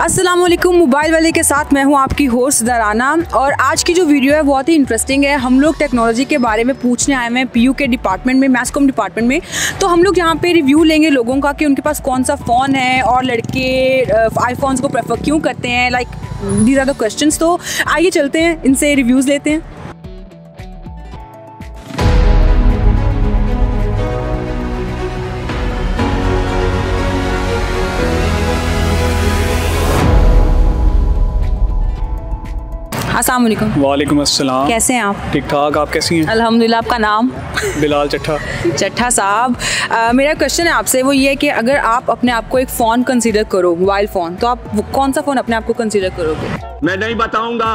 अस्सलाम वालेकुम मोबाइल वाले के साथ मैं हूँ आपकी होस्ट दराना। और आज की जो वीडियो है, बहुत ही इंटरेस्टिंग है। हम लोग टेक्नोलॉजी के बारे में पूछने आए हैं पीयू के डिपार्टमेंट में मैथ्स कॉम डिपार्टमेंट में। तो हम लोग यहाँ पे रिव्यू लेंगे लोगों का कि उनके पास कौन सा फ़ोन है और लड़के आईफोन्स को प्रेफर क्यों करते हैं। Like these are the question तो आइए चलते हैं, इनसे रिव्यूज़ लेते हैं। अस्सलाम वालेकुम वालेकुम अस्सलाम। कैसे हैं आप? ठीक ठाक आप कैसी हैं? अल्हम्दुलिल्लाह आपका नाम? बिलाल चट्ठा चट्ठा साहब मेरा क्वेश्चन है आपसे वो ये है कि अगर आप अपने आप को एक फ़ोन कंसीडर करो मोबाइल फ़ोन तो आप कौन सा फ़ोन अपने आप को कंसीडर करोगे? मैं नहीं बताऊँगा।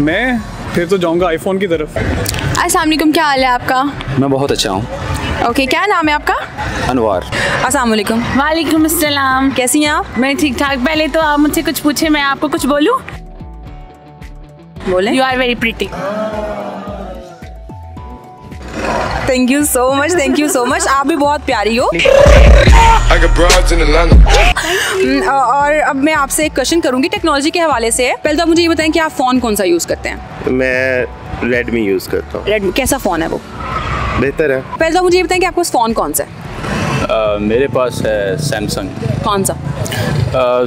मैं फिर तो जाऊँगा आईफोन की तरफ़। अस्सलाम वालेकुम क्या हाल है आपका? मैं बहुत अच्छा हूँ। ओके okay, क्या नाम है आपका? अनवार। अस्सलाम वालेकुम वालेकुम अस्सलाम। कैसी हैं आप? मैं ठीक ठाक पहले तो आप मुझसे कुछ पूछे मैं आपको कुछ बोलूँ? बोलें? You are very pretty thank you so much thank you so much आप भी बहुत प्यारी हो. हम्म, अ, और अब मैं आपसे एक क्वेश्चन करूँगी टेक्नोलॉजी के हवाले से। पहले तो आप मुझे ये बताएँ कि आप फ़ोन कौन सा यूज़ करते हैं? मैं रेडमी यूज़ करता हूँ। रेडमी कैसा फ़ोन है वो? बेहतर है। पहले तो आप मुझे ये बताएँ कि आपके फ़ोन कौन सा है? Uh, मेरे पास है सैमसंग कौन सा?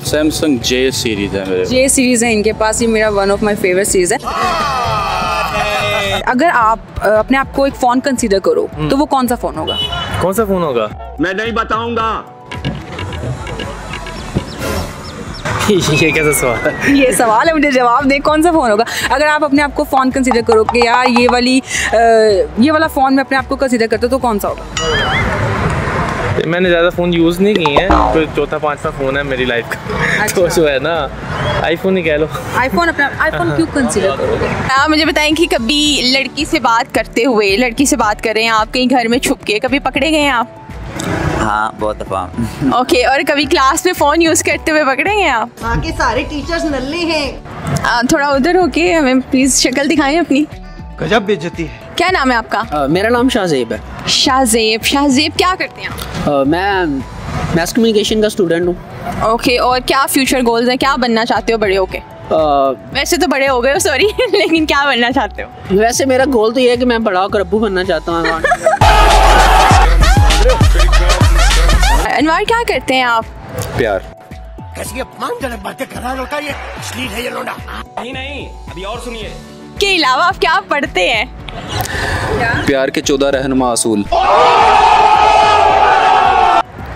सैमसंग जे सीरीज़ है मेरे। ये सीरीज़ है इनके पास ये मेरा one of my favourite series है। अगर आप अ, अपने आप को एक फ़ोन कंसीडर करो तो वो कौन सा फ़ोन होगा? कौन सा फ़ोन होगा? मैं नहीं बताऊँगा। ये कैसा सवाल है? ये सवाल है मुझे जवाब दे कौन सा फ़ोन होगा? अगर आप अपने आप को फ़ोन कंसीडर करो कि यार ये वाली अ, ये वाला फ़ोन मैं अपने आप को कंसीडर करता हूँ तो कौन सा होगा? मैंने ज़्यादा फ़ोन यूज़ नहीं किए हैं। तो चौथा पांचवा फ़ोन है मेरी लाइफ का। अच्छा। तो जो है ना आईफोन ही कह लो। आईफोन अपना आईफोन क्यों कंसीडर करोगे? आप मुझे बताएँ कि कभी लड़की से बात करते हुए लड़की से बात कर रहे हैं आप कहीं घर में छुप के कभी पकड़े गए हैं आप? हाँ बहुत दफ़ा। ओके और कभी क्लास में फ़ोन यूज़ करते हुए पकड़े गए आप? वहाँ के सारे टीचर्स नल्ले हैं। थोड़ा उधर होके हमें प्लीज़ शक्ल दिखाएँ अपनी। गजब बेइज्जती है। क्या नाम है आपका? मेरा नाम शाहजेब है। शाहजेब। शाहजेब क्या करते हैं आप? मैं मैथ कम्युनिकेशन का स्टूडेंट हूँ। ओके और क्या फ्यूचर गोल्स हैं? क्या बनना चाहते हो बड़े होके? वैसे तो बड़े हो गए हो सॉरी लेकिन क्या बनना चाहते हो? वैसे मेरा गोल तो ये है कि मैं बड़ा होकर अब्बू बनना चाहता हूँ अनवार क्या करते हैं आप? प्यार। के अलावा आप क्या पढ़ते हैं? प्यार के चौदह रहनुमा असूल।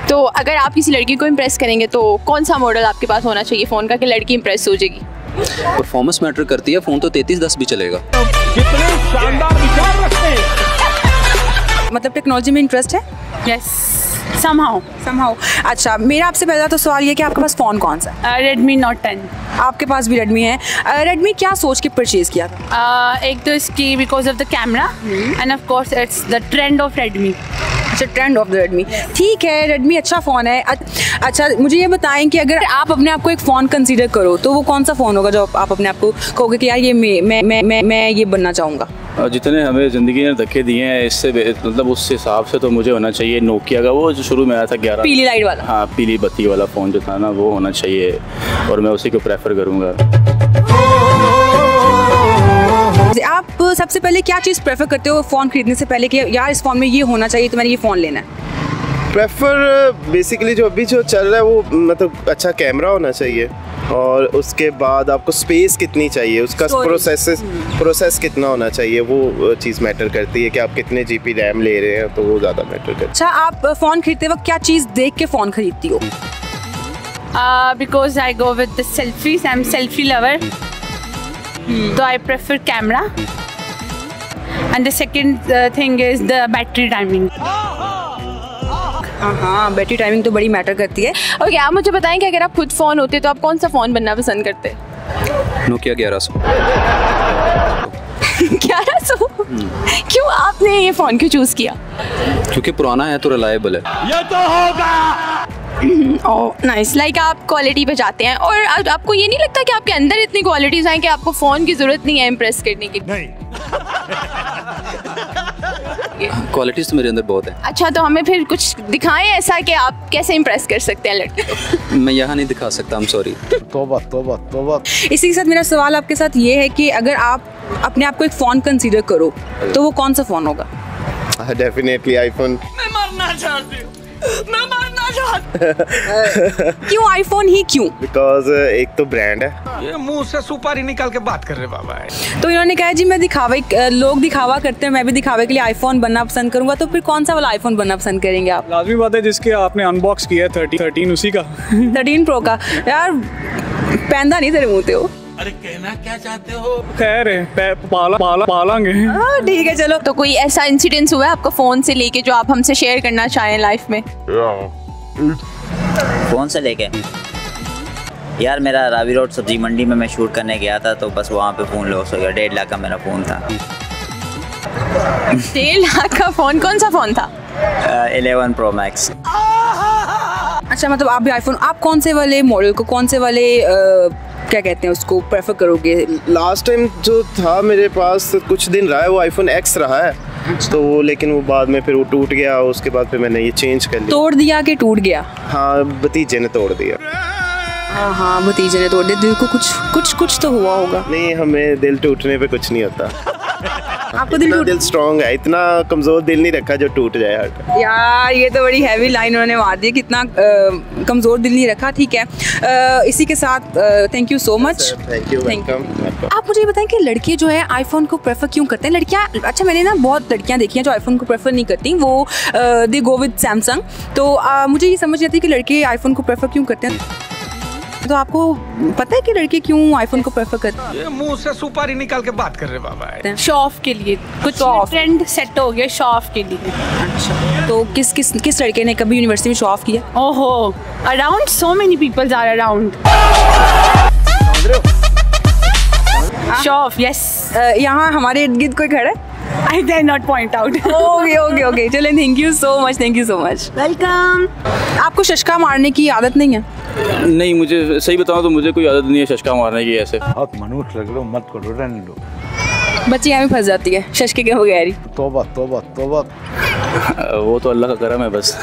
तो अगर आप किसी लड़की को इम्प्रेस करेंगे तो कौन सा मॉडल आपके पास होना चाहिए? फ़ोन का कि लड़की इम्प्रेस हो जाएगी? परफॉर्मेंस मैटर करती है फ़ोन तो तैतीस दस भी चलेगा। मतलब टेक्नोलॉजी में इंटरेस्ट है? यस समहाउ समहाउ अच्छा मेरा आपसे पहला तो सवाल ये कि आपके पास फ़ोन कौन सा है? रेडमी नोट टेन आपके पास भी रेडमी है। रेडमी क्या सोच के परचेज़ किया था? Uh, एक तो इसकी because of the camera and of course it's the trend of Redmi अच्छा ट्रेंड ऑफ़ द रेडमी ठीक है रेडमी अच्छा फ़ोन है। अच्छा मुझे ये बताएँ कि अगर आप अपने आप को एक फ़ोन कंसीडर करो तो वो कौन सा फ़ोन होगा जो आप अपने आप को कहोगे कि यार ये मैं मैं मैं मैं, ये बनना चाहूँगा? जितने हमें ज़िंदगी ने धक्के दिए हैं इससे मतलब उस हिसाब से तो मुझे होना चाहिए नोकिया का। वो जो शुरू में आया था ग्यारह पीली लाइट वाला। हाँ पीली बत्ती वाला फ़ोन जो था ना वो होना चाहिए और मैं उसी को प्रेफर करूँगा। आप सबसे पहले क्या चीज़ प्रेफर करते हो फ़ोन खरीदने से पहले कि यार इस फ़ोन में ये होना चाहिए तो मैंने ये फ़ोन लेना है? प्रेफर बेसिकली जो अभी जो चल रहा है वो मतलब अच्छा कैमरा होना चाहिए। और उसके बाद आपको स्पेस कितनी चाहिए उसका प्रोसेस प्रोसेस कितना होना चाहिए वो चीज़ मैटर करती है कि आप कितने जी पी रैम ले रहे हैं तो वो ज़्यादा मैटर करती अच्छा आप फ़ोन खरीदते वक्त क्या चीज़ देख के फ़ोन खरीदती हो? Because I go with the selfies I am selfie lover तो I prefer camera and the second thing is the battery timing हाँ हाँ बैटरी टाइमिंग तो बड़ी मैटर करती है। ओके आप मुझे बताएँ कि अगर आप खुद फ़ोन होते तो आप कौन सा फ़ोन बनना पसंद करते? नोकिया ग्यारह सौ। ग्यारह सौ? क्यों आपने ये फ़ोन क्यों चूज़ किया? क्योंकि पुराना है तो रिलायबल है। ओह नाइस लाइक आप क्वालिटी पे जाते हैं और आप- आपको ये नहीं लगता कि आपके अंदर इतनी क्वालिटीज़ हैं कि आपको फ़ोन की ज़रूरत नहीं है इम्प्रेस करने की के क्वालिटीज तो मेरे अंदर बहुत है। अच्छा तो हमें फिर कुछ दिखाएँ ऐसा कि आप कैसे इम्प्रेस कर सकते हैं लड़के? मैं यहाँ नहीं दिखा सकता हम सॉरी तोबा तोबा तोबा। इसी के साथ मेरा सवाल आपके साथ ये है कि अगर आप अपने आप को एक फ़ोन कंसीडर करो तो वो कौन सा फ़ोन होगा? डेफिनेटली आईफोन क्यों आईफोन ही क्यों? बिकॉज़ एक तो ब्रांड है। ये मुँह से सुपारी निकाल के बात कर रहे बाबा तो इन्होंने कहा जी मैं दिखावे लोग दिखावा करते हैं मैं भी दिखावे के लिए आईफोन बनना पसंद करूँगा। तो फिर कौन सा वाला आईफोन बनना पसंद करेंगे आप? लाजमी बात है जिसके आपने अनबॉक्स किया है थर्टी थर्टीन उसी का। थर्टीन प्रो का। यार पैंदा नहीं तेरे मुँह हो। अरे कहना क्या चाहते हो? खैर है पाला पाला पालांगे। हाँ, ठीक है चलो। तो कोई ऐसा इंसिडेंस हुआ है आपका फ़ोन से लेके जो आप हमसे शेयर करना चाहें लाइफ में? फ़ोन से लेके? यार मेरा रावी रोड सब्ज़ी मंडी में मैं शूट करने गया था तो बस वहाँ पे फ़ोन लॉस हो गया। डेढ़ लाख का मेरा फ़ोन था। डेढ़ लाख का फ़ोन? कौन सा फ़ोन था? Eleven pro max. अच्छा मतलब आप भी आईफोन आप कौन से वाले मॉडल को कौन से वाले अ, क्या कहते हैं उसको प्रेफर करोगे? लास्ट टाइम जो था मेरे पास कुछ दिन रहा है वो आईफोन एक्स रहा है। तो वो लेकिन वो बाद में फिर वो टूट गया उसके बाद फिर मैंने ये चेंज कर लिया। तोड़ दिया कि टूट गया? हाँ भतीजे ने तोड़ दिया। हाँ हाँ भतीजे ने तोड़ दिया। दिल को कुछ कुछ कुछ तो हुआ होगा। नहीं हमें दिल टूटने पे कुछ नहीं होता। आपको दिल टूट दिल स्ट्रांग है इतना कमज़ोर दिल नहीं रखा जो टूट जाए हर यार ये तो बड़ी हैवी लाइन उन्होंने मार दी कितना कमज़ोर दिल नहीं रखा ठीक है। अ, इसी के साथ thank you so much thank you आप मुझे बताएँ कि लड़के जो है आईफोन को प्रेफर क्यों करते हैं? लड़कियाँ अच्छा मैंने ना बहुत लड़कियाँ देखी हैं जो आईफोन को प्रेफर नहीं करती वो दे गो विद सैमसंग तो मुझे ये समझ नहीं आती कि लड़के आईफोन को प्रेफर क्यों करते हैं। तो आपको पता है कि लड़के क्यों आईफोन को प्रेफर करते हैं ये मुँह से सुपारी निकाल के बात कर रहे बाबा। शो ऑफ़ के लिए। कुछ ट्रेंड सेट हो गया शो ऑफ़ के लिए। अच्छा। तो किस किस किस लड़के ने कभी यूनिवर्सिटी में शो ऑफ़ किया? ओहो around so many peoples are around show off yes यहाँ हमारे इर्द गिर्द कोई खड़ा है? I dare not point out okay okay okay चलें thank you so much thank you so much welcome आपको शशका मारने की आदत नहीं है? नहीं मुझे सही बताऊँ तो मुझे कोई आदत नहीं है शशका मारने की ऐसे। बहुत मनुष्य लग रहे हो मत करो रहने दो। बच्ची यहाँ भी फंस जाती है शशके के बगैर ही तोबा तोबा तोबा। वो तो अल्लाह का करम है बस।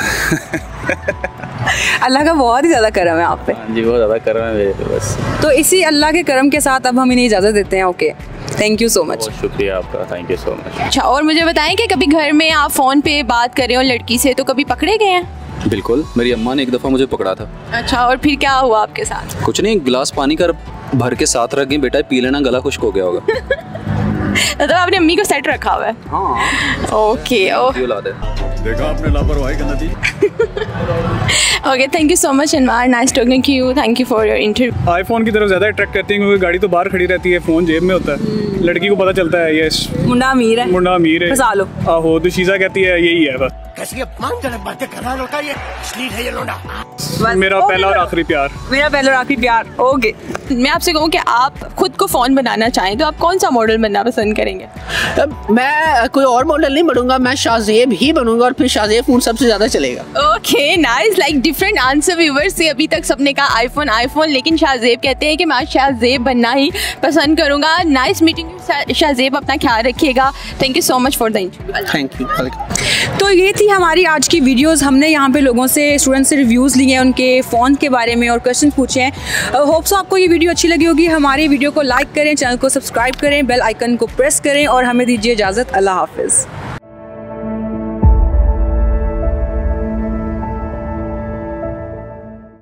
अल्लाह का बहुत ही ज़्यादा करम है आप पे। हाँ जी बहुत ज़्यादा करम है मेरे पे बस। तो इसी अल्लाह के करम के साथ अब हम इन्हें इजाज़त देते हैं okay thank you so much शुक्रिया आपका थैंक यू सो मच अच्छा और मुझे बताएँ कि कभी घर में आप फ़ोन पे बात कर रहे हो लड़की से तो कभी पकड़े गए हैं? बिल्कुल मेरी अम्मा ने एक दफ़ा मुझे पकड़ा था। अच्छा और फिर क्या हुआ आपके साथ? कुछ नहीं गिलास पानी का भर के साथ रख गई बेटा पी लेना गला खुश्क हो गया होगा। मतलब आपने अम्मी को सेट रखा हुआ है? हाँ। ओके ओके देखा आपने लापरवाही का नतीजा okay thank you so much Anwar nice talking to you thank you for your interview iPhone की तरफ़ ज़्यादा अट्रैक्ट करती है क्योंकि गाड़ी तो बाहर खड़ी रहती है फ़ोन जेब में होता है। लड़की को पता चलता है यस मुंडा अमीर है। मुंडा अमीर है। फंसा लो। आहो तो शीजा कहती है यही है बस। कैसी अपमानजनक बातें कर रहा लौटा ये? है ये लोडा। मेरा पहला और आखिरी प्यार। मेरा पहला और आखिरी प्यार ओके। मैं आपसे कहूँ कि आप खुद को फ़ोन बनाना चाहें तो आप कौन सा मॉडल बनना पसंद करेंगे? मैं कोई और मॉडल नहीं बनूँगा मैं शाहजेब ही बनूँगा और फिर शाहजेब फ़ोन सबसे ज़्यादा चलेगा। Okay nice like different answer viewers से अभी तक सबने कहा आईफोन आईफोन लेकिन शाहजेब कहते हैं कि मैं शाहजेब बनना ही पसंद करूँगा। नाइस मीटिंग शाहजेब अपना ख्याल रखिएगा। Thank you so much for the interview thank you तो ये थी हमारी आज की वीडियोस हमने यहाँ पे लोगों से स्टूडेंट से रिव्यूज़ लिए हैं उनके फ़ोन के बारे में और क्वेश्चन पूछे हैं। होप्स आपको ये वीडियो अच्छी लगी होगी, हमारी वीडियो को लाइक करें, चैनल को सब्सक्राइब करें बेल आइकन को प्रेस करें और हमें दीजिए इजाज़त, अल्लाह हाफिज़।